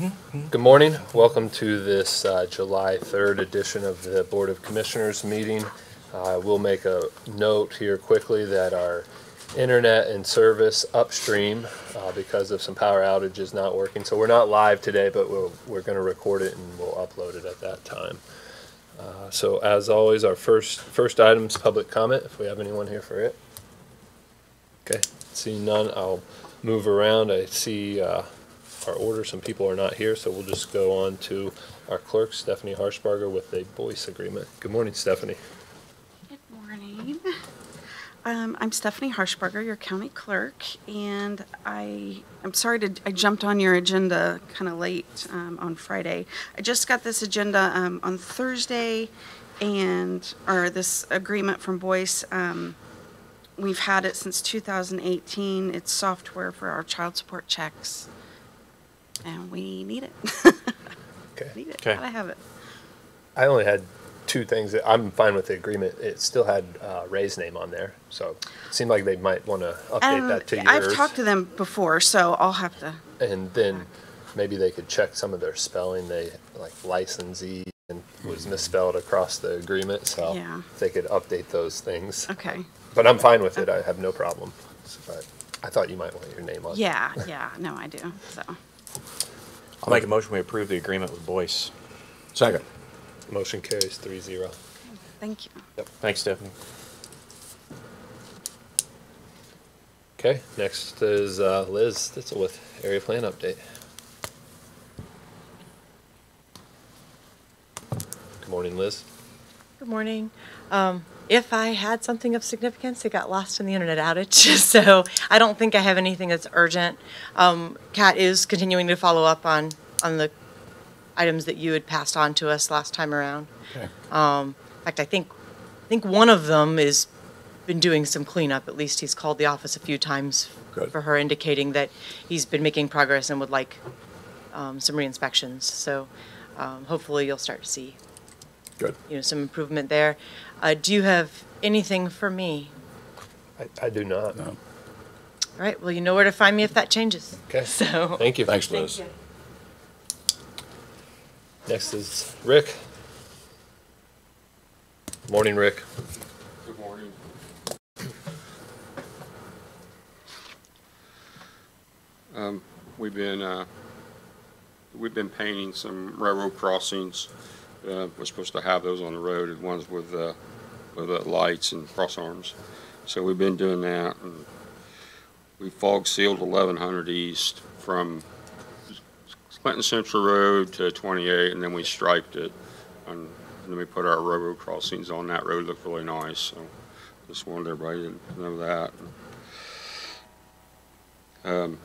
Good morning. Welcome to this uh, July 3rd edition of the Board of Commissioners meeting. Uh, We'll make a note here quickly that our internet and service upstream, uh, because of some power outages not working, so we're not live today, but we'll, we're going to record it and we'll upload it at that time. Uh, So as always, our first, first item is public comment, if we have anyone here for it. Okay, seeing none, I'll move around. I see uh, our order, some people are not here, so we'll just go on to our clerk, Stephanie Harshbarger, with a Boyce agreement. Good morning, Stephanie. Good morning. Um, I'm Stephanie Harshbarger, your county clerk, and I, I'm sorry to, I jumped on your agenda kind of late, um, on Friday. I just got this agenda, um, on Thursday, and, or this agreement from Boyce, um, we've had it since 2018. It's software for our child support checks, and we need it. Okay. Need it, Okay. gotta have it. I only had two things. I'm fine with the agreement. It still had uh, Ray's name on there, so it seemed like they might want to update that to And I've talked to them before, so I'll have to And then maybe they could check some of their spelling. They, like licensee and was misspelled across the agreement, so Yeah. they could update those things. Okay. But I'm fine with it. I have no problem. But I thought you might want your name on it. Yeah, yeah, no, I do, so. I'll make a motion, we approve the agreement with Boyce. Second. Motion carries three zero. Thank you. Thanks, Stephanie. Okay, next is uh, Liz Stitzel with area plan update. Good morning, Liz. Morning. Um, If I had something of significance, it got lost in the internet outage, so I don't think I have anything that's urgent. Um, Kat is continuing to follow up on, on the items that you had passed on to us last time around. Okay. In fact, I think, I think one of them is, been doing some cleanup, at least he's called the office a few times Good. for her, indicating that he's been making progress and would like um, some re-inspections. So um, hopefully you'll start to see Good. you know, some improvement there. Uh, do you have anything for me? I, I do not. No. All right, well, you know where to find me if that changes. Okay. So. Thank you. Thanks, Liz. Next is Rick. Morning, Rick. Good morning. Um, we've been, uh, we've been painting some railroad crossings. Uh, we're supposed to have those on the road, the ones with, uh, with uh, lights and cross arms. So we've been doing that and we fog sealed eleven hundred east from Clinton Central Road to twenty-eight and then we striped it. And then we put our railroad crossings on that road, looked really nice, so just wanted everybody to know that. Um,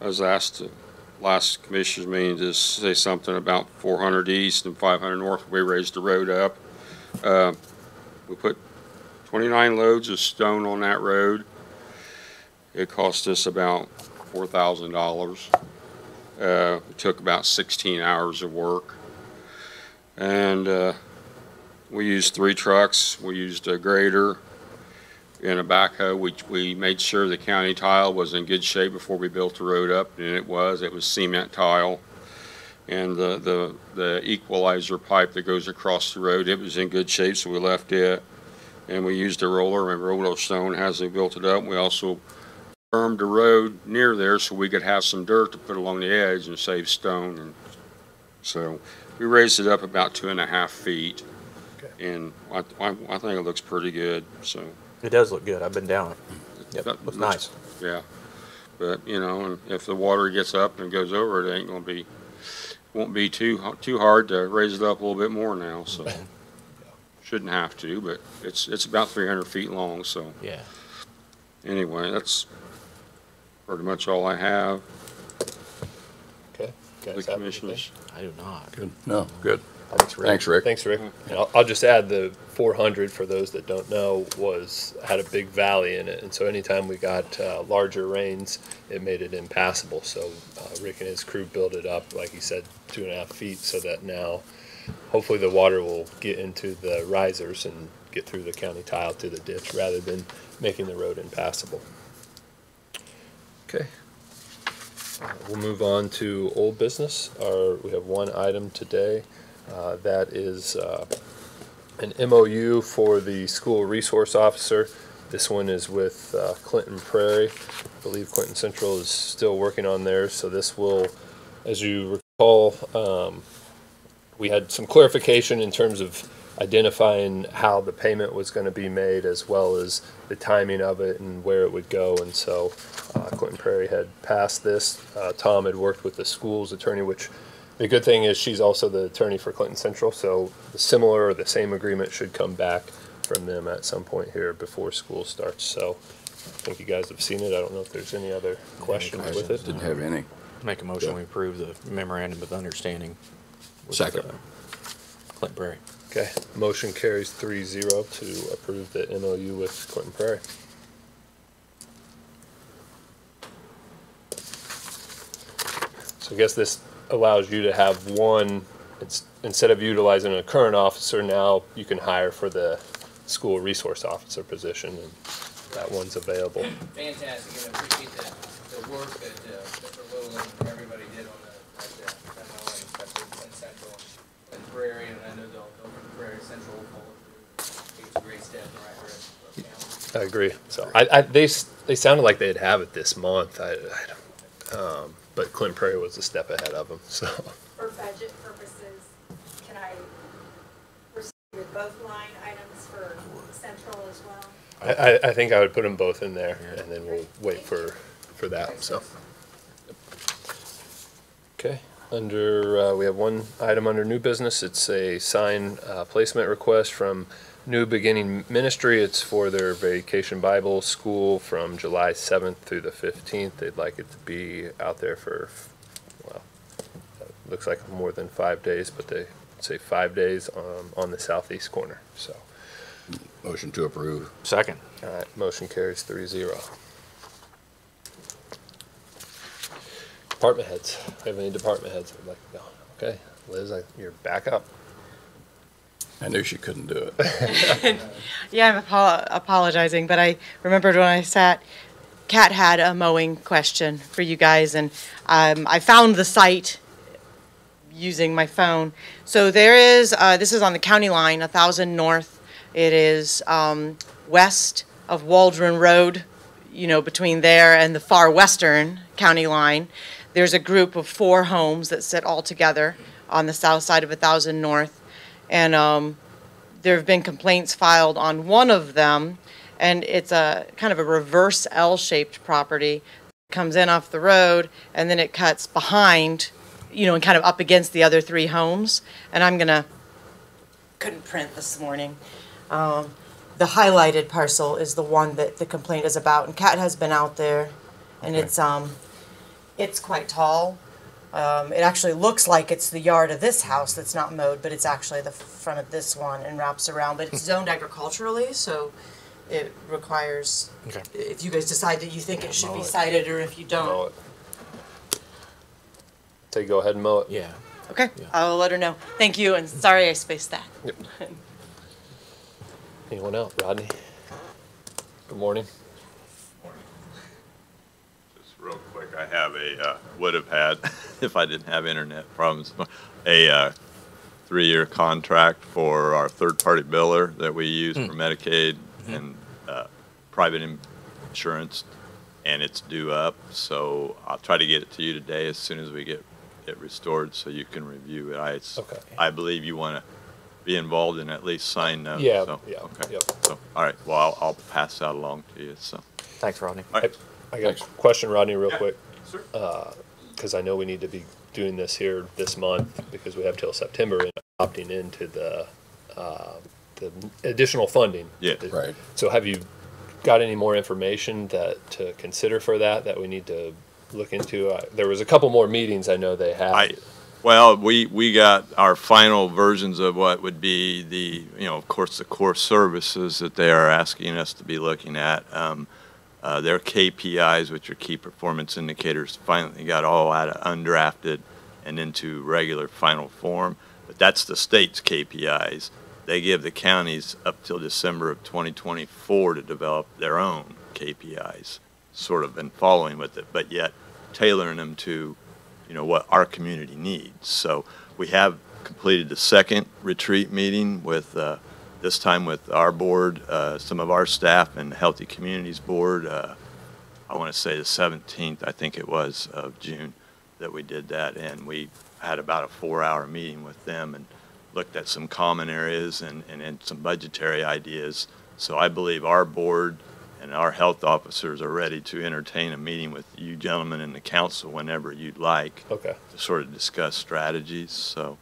I was asked at last commissioners meeting to say something about four hundred east and five hundred north, we raised the road up. Uh, we put twenty-nine loads of stone on that road. It cost us about four thousand dollars. Uh, it took about sixteen hours of work. And, uh, we used three trucks. We used a grader and a backhoe. We, we made sure the county tile was in good shape before we built the road up, and it was. It was cement tile. And the, the, the equalizer pipe that goes across the road, it was in good shape, so we left it. And we used a roller and rolled our stone as we built it up. We also bermed the road near there so we could have some dirt to put along the edge and save stone. And so we raised it up about two and a half feet. Okay. And I, I, I think it looks pretty good, so. It does look good. I've been down it. Yep, That looks nice. Yeah, but, you know, and if the water gets up and goes over, it ain't gonna be, won't be too, too hard to raise it up a little bit more now, so. Mm-hmm. Shouldn't have to, but it's, it's about three hundred feet long, so Yeah. anyway, that's pretty much all I have. Okay. The Guys have commissioners. I do not. Good. No, good. Thanks, Rick. Thanks, Rick. Thanks, Rick. And I'll, I'll just add the 400 for those that don't know was had a big valley in it, and so anytime we got uh, larger rains, it made it impassable. So uh, Rick and his crew built it up, like he said, two and a half feet, so that now hopefully the water will get into the risers and get through the county tile to the ditch rather than making the road impassable. Okay. We'll move on to old business. Our, we have one item today. Uh, That is uh, an MOU for the school resource officer. This one is with uh, Clinton Prairie. I believe Clinton Central is still working on theirs, so this will, as you recall, um, we had some clarification in terms of identifying how the payment was going to be made as well as the timing of it and where it would go. And so uh, Clinton Prairie had passed this. Uh, Tom had worked with the school's attorney, which the good thing is she's also the attorney for Clinton Central. So the similar or the same agreement should come back from them at some point here before school starts. So I think you guys have seen it. I don't know if there's any other questions with it. Didn't have any. Make a motion, we approve the memorandum of understanding. Second. uh, Clinton Prairie. Okay, motion carries three zero to approve the MOU with Clinton Prairie. So I guess this allows you to have one, it's, instead of utilizing a current officer, now you can hire for the school resource officer position, and that one's available. Fantastic, and I appreciate that, the work that, uh, Mr. Little and everybody did on the, at the, especially in Central and Prairie, and I know they'll, Prairie Central will follow through. It's a great step in the right direction for the county. I agree. So I, I, they, they sounded like they'd have it this month. I, I don't, um, but Clint Prairie was a step ahead of them, so. For budget purposes, can I proceed with both line items for central as well? I, I, I think I would put them both in there and then we'll wait for, for that, so. Okay, under, uh, we have one item under new business. It's a sign, uh, placement request from New Beginning Ministry. It's for their Vacation Bible School from July seventh through the fifteenth. They'd like it to be out there for, well, uh, looks like more than five days, but they say five days, um, on the southeast corner, so. Motion to approve. Second. All right, motion carries three zero. Department heads, have any department heads that would like to go? Okay, Liz, I- you're back up. I knew she couldn't do it. Yeah, I'm apo- apologizing, but I remembered when I sat, Kat had a mowing question for you guys, and um, I found the site using my phone. So there is, uh, this is on the county line, a thousand north. It is um, west of Waldron Road, you know, between there and the far western county line. There's a group of four homes that sit all together on the south side of a thousand north. And um, there have been complaints filed on one of them, and it's a kind of a reverse L-shaped property. Comes in off the road, and then it cuts behind, you know, and kind of up against the other three homes. And I'm gonna, couldn't print this morning. Um, The highlighted parcel is the one that the complaint is about, and Kat has been out there, and it's, um, it's quite tall. Um, it actually looks like it's the yard of this house that's not mowed, but it's actually the front of this one and wraps around. But it's zoned agriculturally, so it requires, Okay. if you guys decide that you think it should be cited or if you don't. it. Say go ahead and mow it. Yeah. Okay, Yeah. I'll let her know. Thank you, and sorry I spaced that. Anyone else? Rodney? Good morning. Real quick, I have a, uh, would have had, if I didn't have internet problems, a uh, three-year contract for our third-party biller that we use for Medicaid and uh, private insurance, and it's due up, so I'll try to get it to you today as soon as we get it restored, so you can review it. I, Okay. I believe you want to be involved in at least sign notes, Yeah, so, yeah, okay. So, all right, well, I'll, I'll pass that along to you, so. Thanks, Rodney. All right. I got a question, Rodney, real quick. sir. because I know we need to be doing this here this month because we have till September and opting into the, uh, the additional funding. Yeah. Right. So have you got any more information that, to consider for that, that we need to look into? I- There was a couple more meetings I know they I, had. well, we, we got our final versions of what would be the, you know, of course, the core services that they are asking us to be looking at. Um, uh, their KPIs, which are key performance indicators, finally got all out of undrafted and into regular final form. But that's the state's KPIs. They give the counties up till December of 2024 to develop their own KPIs, sort of been following with it. But yet, tailoring them to, you know, what our community needs. So we have completed the second retreat meeting with, uh, this time with our board, uh, some of our staff and the Healthy Communities Board. uh, I want to say the 17th, I think it was, of June that we did that. And we had about a four-hour meeting with them and looked at some common areas and, and, and some budgetary ideas. So I believe our board and our health officers are ready to entertain a meeting with you gentlemen in the council whenever you'd like Okay. to sort of discuss strategies. So,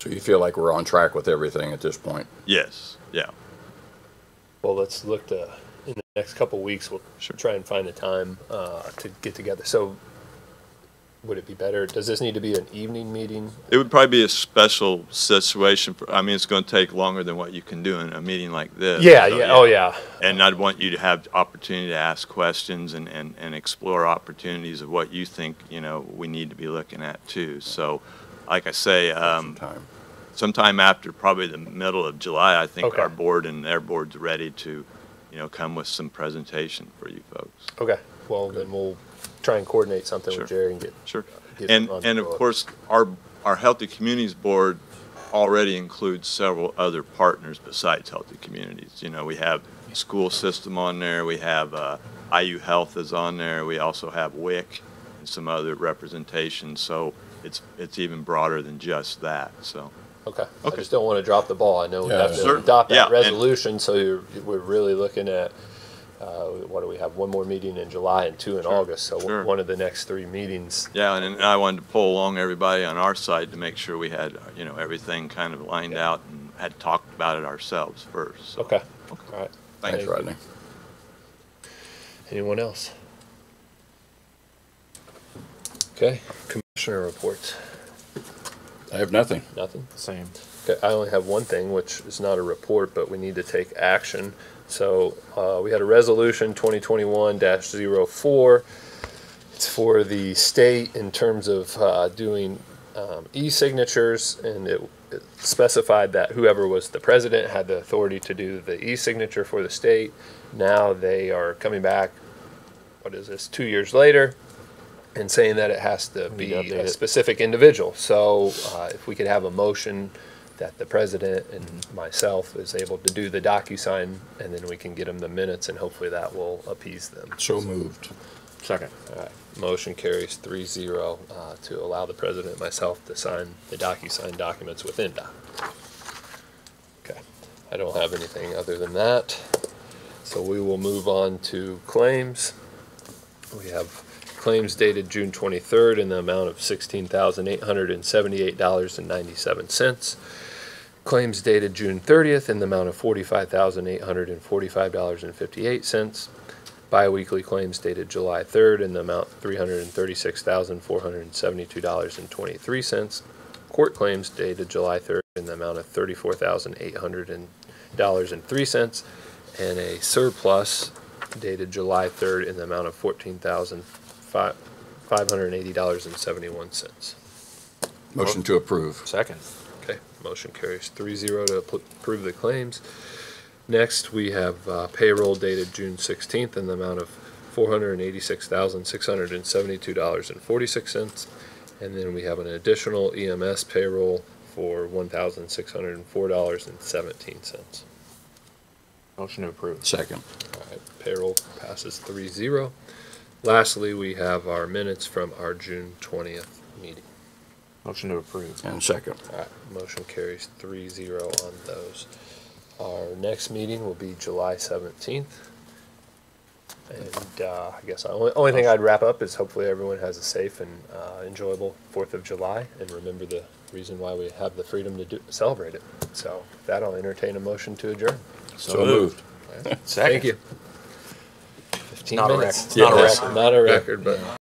So you feel like we're on track with everything at this point? yes, yeah. Well, let's look to, in the next couple weeks, we'll try and find a time uh, to get together. So would it be better, does this need to be an evening meeting? It would probably be a special situation. For, I mean, it's going to take longer than what you can do in a meeting like this. Yeah, So, yeah, oh, yeah. And I'd want you to have opportunity to ask questions and, and, and explore opportunities of what you think, you know, we need to be looking at too. So, like I say, um, Time. Sometime after probably the middle of July, I think Okay. our board and their board's ready to, you know, come with some presentation for you folks. Okay, well, then we'll try and coordinate something Sure. with Jerry and get. Sure. get And, on and of course, our, our Healthy Communities Board already includes several other partners besides Healthy Communities. You know, we have school system on there, we have, uh, IU Health is on there, we also have WIC and some other representation, so it's, it's even broader than just that, so. Okay, I Okay. just don't want to drop the ball. I know we Yeah, have to Certain- adopt yeah, that and- resolution, so you're, we're really looking at, uh, what do we have? One more meeting in July and two in Sure, August, so sure. one of the next three meetings. Yeah, and, and I wanted to pull along everybody on our side to make sure we had, you know, everything kind of lined Yeah. out and had talked about it ourselves first, so. Okay, all right. Thanks, Thank you. Rodney. Anyone else? Okay, commissioner reports. I have nothing. Nothing? Same. Okay, I only have one thing, which is not a report, but we need to take action. So, uh, we had a resolution twenty twenty-one 4 It's for the state in terms of, uh, doing, um, e-signatures, and it it specified that whoever was the president had the authority to do the e-signature for the state. Now they are coming back, what is this, two years later, and saying that it has to be need to update a it. specific individual. So uh, if we could have a motion that the president and myself is able to do the DocuSign, and then we can get them the minutes, and hopefully that will appease them. So moved. Second. All right, motion carries three zero uh, to allow the president and myself to sign the DocuSign documents within Doc. Okay, I don't have anything other than that. So we will move on to claims. We have claims dated June twenty-third in the amount of sixteen thousand eight hundred and seventy-eight dollars and ninety-seven cents. Claims dated June thirtieth in the amount of forty-five thousand eight hundred and forty-five dollars and fifty-eight cents. Biweekly claims dated July 3rd in the amount $336,472.23. Court claims dated July 3rd in the amount of $34,800.03. And a surplus dated July 3rd in the amount of $14,580.71. Motion to approve. Second. Okay, motion carries 3-0 to appro- approve the claims. Next, we have uh, payroll dated June sixteenth in the amount of four hundred and eighty-six thousand, six hundred and seventy-two dollars and forty-six cents. And then we have an additional EMS payroll for one thousand, six hundred and four dollars and seventeen cents. Motion to approve. Second. All right, payroll passes 3-0. Lastly, we have our minutes from our June twentieth meeting. Motion to approve. And second. All right, motion carries 3-0 on those. Our next meeting will be July seventeenth. And, uh, I guess the only, only thing I'd wrap up is hopefully everyone has a safe and, uh, enjoyable Fourth of July and remember the reason why we have the freedom to do, celebrate it. So with that, I'll entertain a motion to adjourn. So moved. Thank you. Fifteen Not a record. It's not a record. Not a record, but